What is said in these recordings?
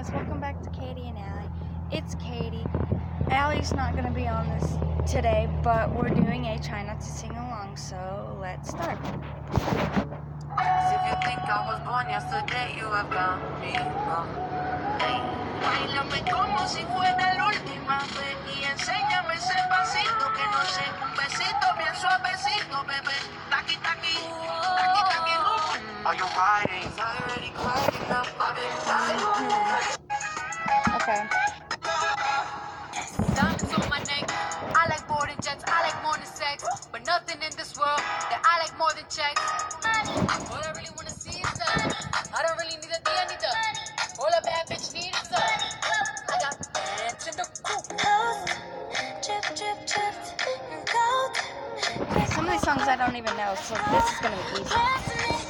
guys, welcome back to Katie and Allie. It's Katie. Allie's not going to be on this today, but we're doing a try not to sing along, so let's start. If you think I was born yesterday, you have got me Are you riding? I already cried enough, I've been tired. Okay. Diamonds on my neck. I like boarding jets. I like more than sex. But nothing in this world that I like more than checks. All I really wanna see is that. I don't really need a D, I need the. All a bad bitch needs is a. I got bands in the coop. Some of these songs I don't even know, so this is going to be easy.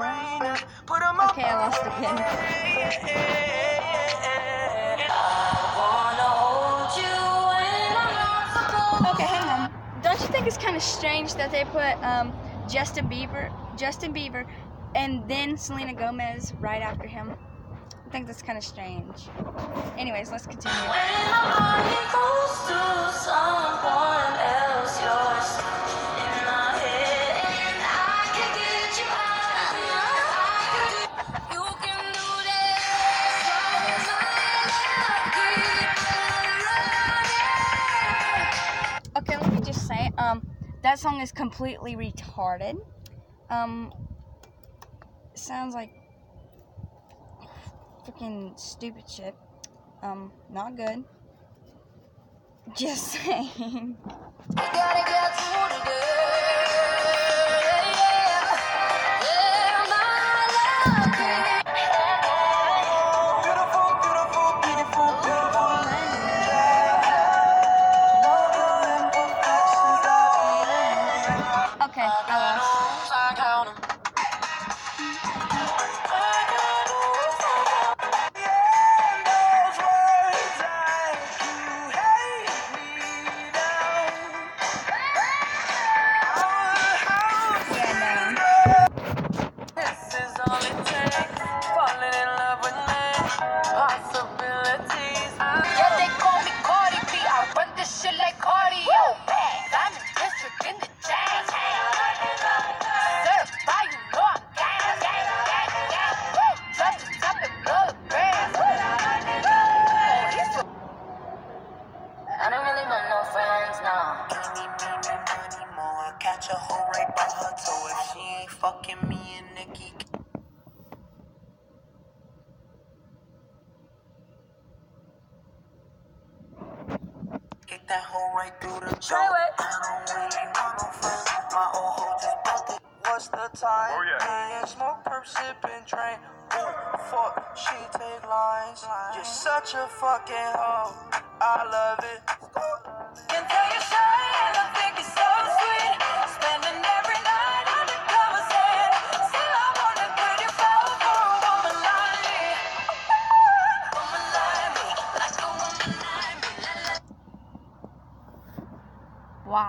Okay, I lost again. Wanna hold you when I'm not supposed Okay, hang on. Don't you think it's kind of strange that they put um, Justin Bieber, Justin Bieber, and then Selena Gomez right after him? I think that's kind of strange. Anyways, let's continue. That song is completely retarded. Um, sounds like freaking stupid shit. Um, not good. Just saying. Right by her toe. If she ain't fucking me and Nikki. Get that hoe right through the jaw. I don't really want no friends. My old hoe just. What's the time? Oh, yeah. Me and smoke per perp sipping train. Ooh, fuck, she take lines. You're such a fucking hoe. I love it.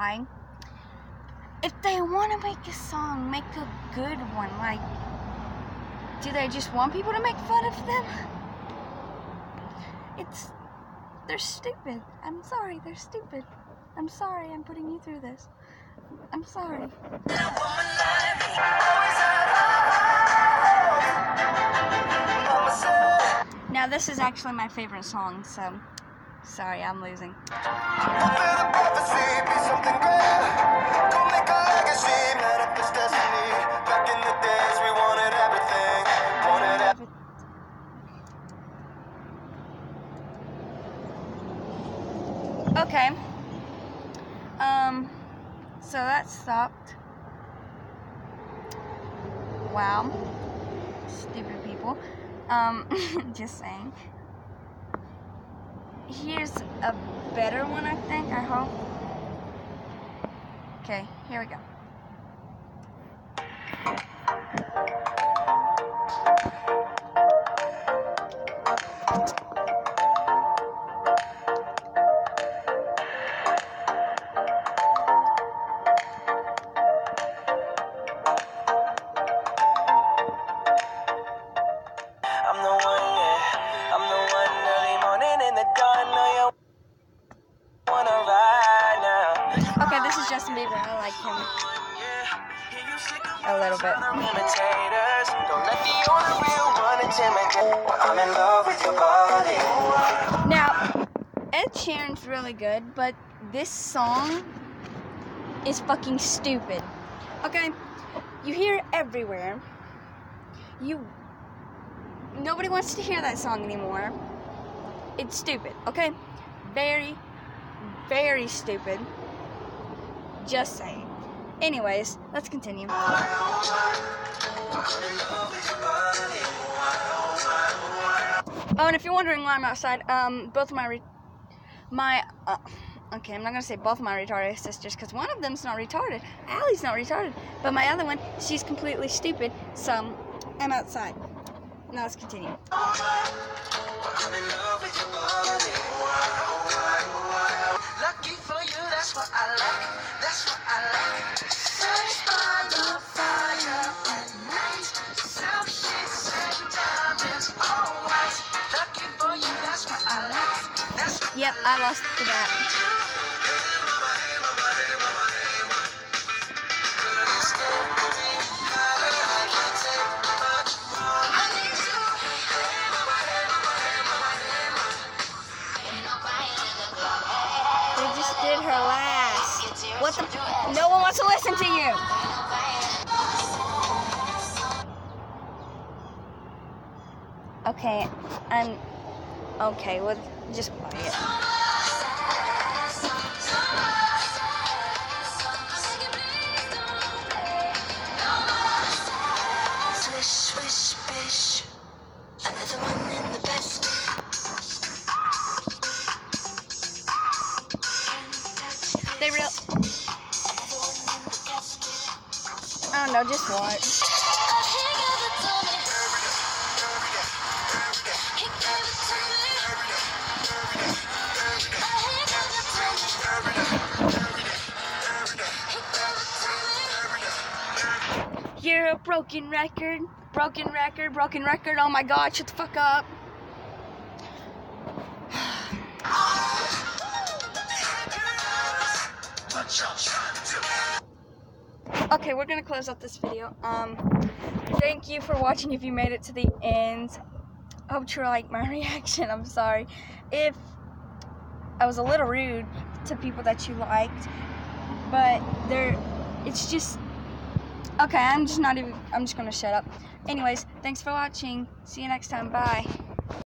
Why? If they want to make a song, make a good one. Like, do they just want people to make fun of them? It's. They're stupid. I'm sorry, they're stupid. I'm sorry I'm putting you through this. I'm sorry. Now, this is actually my favorite song, so sorry, I'm losing. Okay. Um, so that stopped. Wow. Stupid people. Um, just saying. Here's a better one, I think, I hope. Okay, here we go. Justin Bieber. I like him A little bit. Imitators, don't let the only real one intimidate. I'm in love with your body. Now, Ed Sheeran's really good, but this song is fucking stupid. Okay? You hear it everywhere. You. Nobody wants to hear that song anymore. It's stupid, okay? Very, very stupid. Just saying. Anyways, let's continue. Oh, and if you're wondering why I'm outside, um, both my re- my uh, okay, I'm not gonna say both my retarded sisters because one of them's not retarded. Allie's not retarded, but my other one, she's completely stupid. So I'm outside. Now let's continue. Lucky for you, that's what I like. Yep, I lost the that. They just did her last. What the? No one wants to listen to you. Okay, I'm okay. Well, just quiet. Swish, swish, bish. Another one in the basket. They real. I don't know. Just watch. You're a broken record. Broken record. Broken record. Oh my God! Shut the fuck up. Okay, we're gonna close out this video. Um, thank you for watching. If you made it to the end, I hope you like my reaction. I'm sorry if I was a little rude to people that you liked, but there, it's just okay. I'm just not even. I'm just gonna shut up. Anyways, thanks for watching. See you next time. Bye.